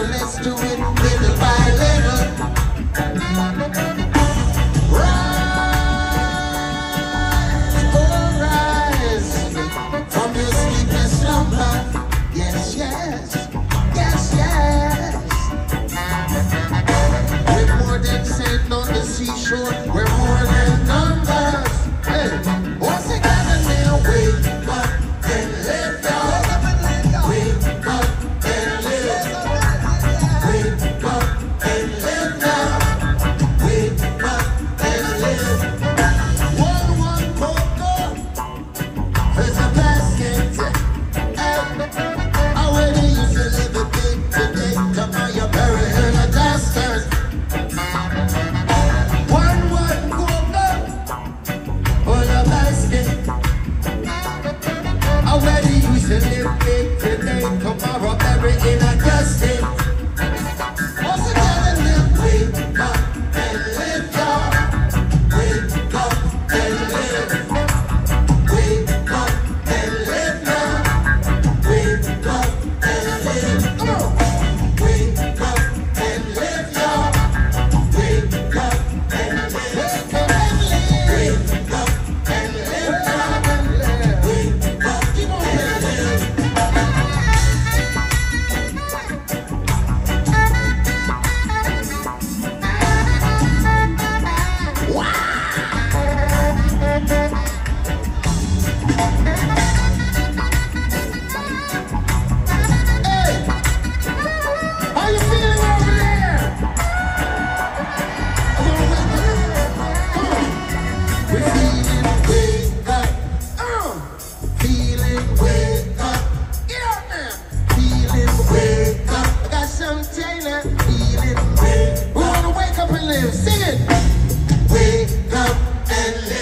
let's do it. and